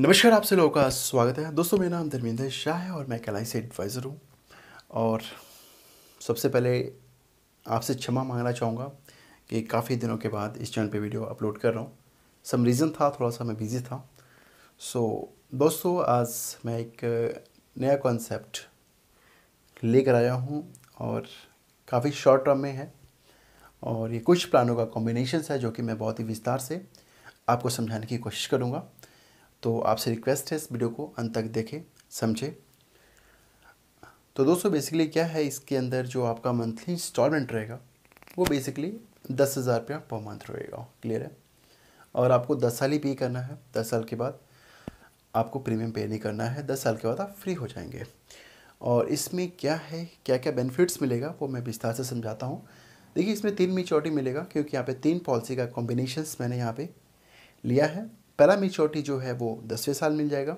नमस्कार आप लोगों का स्वागत है। दोस्तों, मेरा नाम धर्मेंद्र शाह है और मैं कैलाई से एडवाइज़र हूँ। और सबसे पहले आपसे क्षमा मांगना चाहूँगा कि काफ़ी दिनों के बाद इस चैनल पे वीडियो अपलोड कर रहा हूँ। सम रीज़न था, थोड़ा सा मैं बिज़ी था। सो दोस्तों, आज मैं एक नया कॉन्सेप्ट लेकर आया हूँ और काफ़ी शॉर्ट टर्म में है। और ये कुछ प्लानों का कॉम्बिनेशन है जो कि मैं बहुत ही विस्तार से आपको समझाने की कोशिश करूँगा। तो आपसे रिक्वेस्ट है इस वीडियो को अंत तक देखें, समझें। तो दोस्तों बेसिकली क्या है इसके अंदर जो आपका मंथली इंस्टॉलमेंट रहेगा, वो बेसिकली दस हज़ार रुपया पर मंथ रहेगा। क्लियर है? और आपको दस साल ही पे करना है। दस साल के बाद आपको प्रीमियम पे नहीं करना है। दस साल के बाद आप फ्री हो जाएँगे। और इसमें क्या है क्या क्या बेनिफिट्स मिलेगा, वो मैं विस्तार से समझाता हूँ। देखिए, इसमें तीन मिचोरिटी मिलेगा, क्योंकि यहाँ पे तीन पॉलिसी का कॉम्बिनेशन मैंने यहाँ पे लिया है। पहला मेच्योरिटी जो है वो दसवें साल मिल जाएगा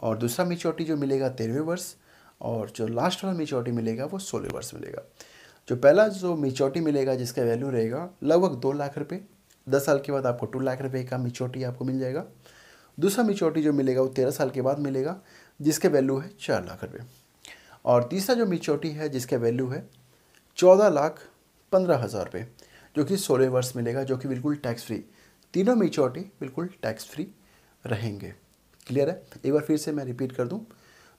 और दूसरा मिचोटी जो मिलेगा तेरहवें वर्ष और जो लास्ट वाला मेच्योरिटी मिलेगा वो सोलह वर्ष मिलेगा। जो पहला जो मेच्योरिटी मिलेगा जिसका वैल्यू रहेगा लगभग दो लाख रुपये दस साल के बाद आपको टू लाख रुपये का मिचोटी आपको मिल जाएगा। दूसरा मिचोटी जो मिलेगा वो तेरह साल के बाद मिलेगा, जिसके वैल्यू है चार लाख रुपये और तीसरा जो मिचोटी है जिसका वैल्यू है चौदह लाख पंद्रह हज़ार रुपये जो कि सोलह वर्ष मिलेगा, जो कि बिल्कुल टैक्स फ्री तीनों मेच्योरिटी बिल्कुल टैक्स फ्री रहेंगे। क्लियर है? एक बार फिर से मैं रिपीट कर दूँ।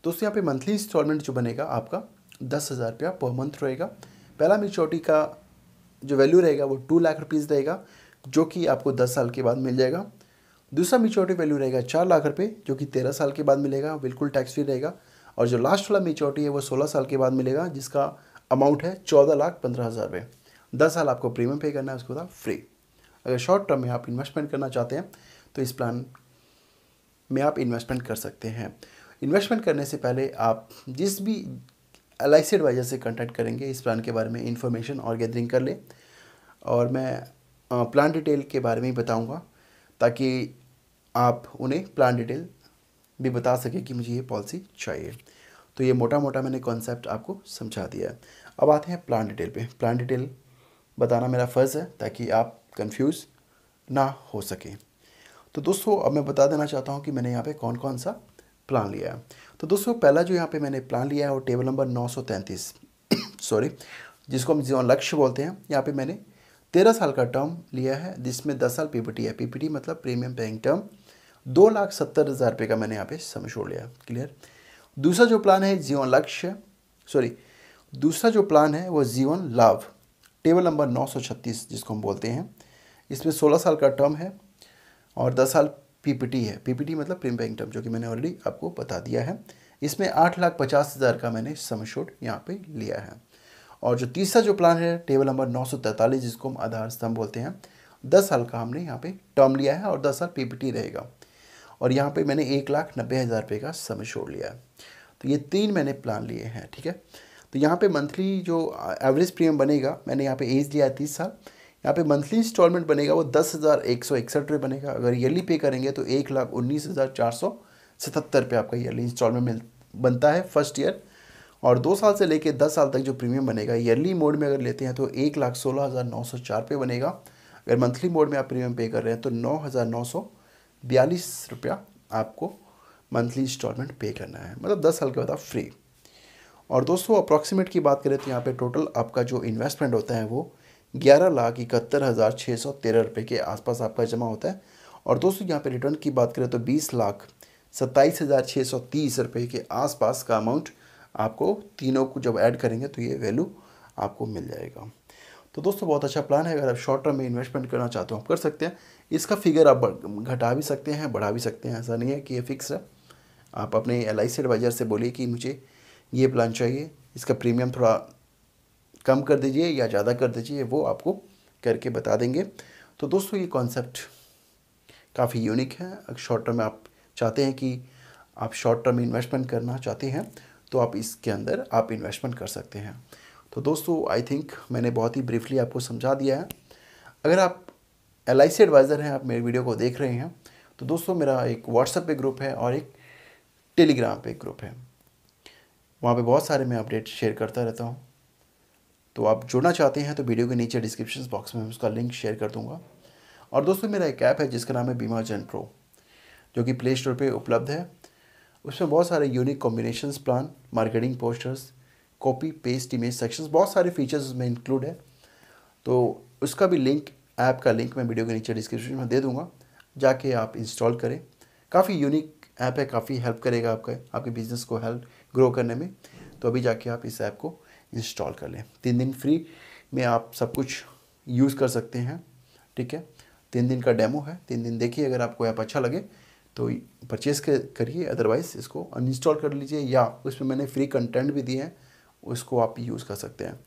दोस्तों, यहाँ पे मंथली इंस्टॉलमेंट जो बनेगा, आपका दस हज़ार रुपया पर मंथ रहेगा। पहला मेच्योरिटी का जो वैल्यू रहेगा, वो टू लाख रुपीज़ रहेगा, जो कि आपको दस साल के बाद मिल जाएगा। दूसरा मेच्योरिटी वैल्यू रहेगा चार लाख रुपये जो कि तेरह साल के बाद मिलेगा, बिल्कुल टैक्स फ्री रहेगा। और जो लास्ट वाला मेच्योरिटी है, वो सोलह साल के बाद मिलेगा, जिसका अमाउंट है चौदह लाख पंद्रह हज़ार रुपये दस साल आपको प्रीमियम पे करना है, उसके बाद फ्री अगर शॉर्ट टर्म में आप इन्वेस्टमेंट करना चाहते हैं तो इस प्लान में आप इन्वेस्टमेंट कर सकते हैं। इन्वेस्टमेंट करने से पहले आप जिस भी एल आई सी एडवाइजर से कंटेक्ट करेंगे, इस प्लान के बारे में इंफॉर्मेशन और गैदरिंग कर लें। और मैं प्लान डिटेल के बारे में ही बताऊँगा, ताकि आप उन्हें प्लान डिटेल भी बता सकें कि मुझे ये पॉलिसी चाहिए। तो ये मोटा मोटा मैंने कॉन्सेप्ट आपको समझा दिया है। अब आते हैं प्लान डिटेल पे। प्लान डिटेल बताना मेरा फ़र्ज़ है, ताकि आप कंफ्यूज ना हो सके। तो दोस्तों, अब मैं बता देना चाहता हूँ कि मैंने यहाँ पे कौन कौन सा प्लान लिया है। तो दोस्तों, पहला जो यहाँ पे मैंने प्लान लिया है वो टेबल नंबर नौ सौ तैंतीस। सॉरी जिसको हम जीवन लक्ष्य बोलते हैं, यहाँ पे मैंने तेरह साल का टर्म लिया है, जिसमें दस साल पीपीटी है। पीपीटी मतलब प्रीमियम पेइंग टर्म दो लाख सत्तर हज़ार रुपये का मैंने यहाँ पे सम छोड़ लिया क्लियर दूसरा जो प्लान है, जीवन लक्ष्य। सॉरी दूसरा जो प्लान है वो जीवन लाभ। टेबल नंबर 936 जिसको हम बोलते हैं, इसमें 16 साल का टर्म है और 10 साल पीपीटी है। पीपीटी मतलब प्रीम बैंक टर्म जो कि मैंने ऑलरेडी आपको बता दिया है। इसमें आठ लाख पचास हज़ार का मैंने समशोट यहाँ पे लिया है। और जो तीसरा जो प्लान है टेबल नंबर नौ सौ तैंतालीस जिसको हम आधार स्तंभ बोलते हैं, दस साल का हमने यहाँ पे टर्म लिया है और दस साल पीपीटी रहेगा। और यहाँ पे मैंने एक लाख नब्बे हज़ार रुपये का समय लिया है। तो ये तीन मैंने प्लान लिए हैं, ठीक है? तो यहाँ पे मंथली जो एवरेज प्रीमियम बनेगा, मैंने यहाँ पे एज लिया है तीस साल, यहाँ पे मंथली इंस्टॉलमेंट बनेगा वो दस हज़ार एक सौ इकसठ रुपये बनेगा। अगर ईयरली पे करेंगे तो एक लाख उन्नीस हज़ार चार सौ सतहत्तर रुपये आपका ईयरली इंस्टॉलमेंट मिल, बनता है फ़र्स्ट ईयर और दो साल से लेकर दस साल तक जो प्रीमियम बनेगा ईयरली मोड में अगर लेते हैं तो एक लाख सोलह हज़ार नौ सौ चार रुपये बनेगा। अगर मंथली मोड में आप प्रीमियम पे कर रहे हैं तो नौ हज़ार नौ सौ बयालीस रुपया आपको मंथली इंस्टॉलमेंट पे करना है। मतलब दस साल के बाद आप फ्री और दोस्तों अप्रॉक्सीमेट की बात करें तो यहाँ पे टोटल आपका जो इन्वेस्टमेंट होता है वो ग्यारह लाख इकहत्तर हज़ार छः सौ तेरह रुपये के आसपास आपका जमा होता है। और दोस्तों, यहाँ पे रिटर्न की बात करें तो बीस लाख सत्ताईस हज़ार छः सौ तीस रुपये के आसपास का अमाउंट आपको तीनों को जब ऐड करेंगे तो ये वैल्यू आपको मिल जाएगा। तो दोस्तों, बहुत अच्छा प्लान है। अगर आप शॉर्ट टर्म में इन्वेस्टमेंट करना चाहते हो, आप कर सकते हैं। इसका फिगर आप घटा भी सकते हैं, बढ़ा भी सकते हैं। ऐसा नहीं है कि ये फिक्स है। आप अपने एल आई सी एडवाइज़र से बोलिए कि मुझे ये प्लान चाहिए। इसका प्रीमियम थोड़ा कम कर दीजिए या ज़्यादा कर दीजिए, वो आपको करके बता देंगे। तो दोस्तों, ये कॉन्सेप्ट काफ़ी यूनिक है। शॉर्ट टर्म में आप चाहते हैं कि आप शॉर्ट टर्म इन्वेस्टमेंट करना चाहते हैं तो आप इसके अंदर आप इन्वेस्टमेंट कर सकते हैं। तो दोस्तों आई थिंक मैंने बहुत ही ब्रीफली आपको समझा दिया है। अगर आप एल आई सी एडवाइज़र हैं, आप मेरे वीडियो को देख रहे हैं तो दोस्तों, मेरा एक व्हाट्सएप पे ग्रुप है और एक टेलीग्राम पे ग्रुप है। वहाँ पे बहुत सारे मैं अपडेट शेयर करता रहता हूँ। तो आप जुड़ना चाहते हैं तो वीडियो के नीचे डिस्क्रिप्शन बॉक्स में उसका लिंक शेयर कर दूँगा। और दोस्तों, मेरा एक ऐप है जिसका नाम है बीमा जन प्रो जो कि प्ले स्टोर पर उपलब्ध है। उसमें बहुत सारे unique combination plan marketing posters copy paste image sections बहुत सारे फीचर्स उसमें इंक्लूड है। तो उसका भी लिंक ऐप का लिंक मैं वीडियो के नीचे डिस्क्रिप्शन में दे दूँगा, जाके आप इंस्टॉल करें। काफ़ी यूनिक ऐप है, काफ़ी हेल्प करेगा आपका, आपके बिज़नेस को हेल्प ग्रो करने में तो अभी जाके आप इस ऐप को इंस्टॉल कर लें। तीन दिन फ्री में आप सब कुछ यूज़ कर सकते हैं, ठीक है? तीन दिन का डेमो है, तीन दिन देखिए अगर आपको ऐप अच्छा लगे तो परचेज़ करिए अदरवाइज़ इसको अनइंस्टॉल कर लीजिए, या उसमें मैंने फ्री कंटेंट भी दिए हैं, उसको आप यूज़ कर सकते हैं।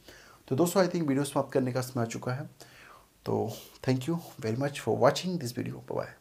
तो दोस्तों आई थिंक वीडियो समाप्त करने का समय आ चुका है तो thank you very much for watching this video bye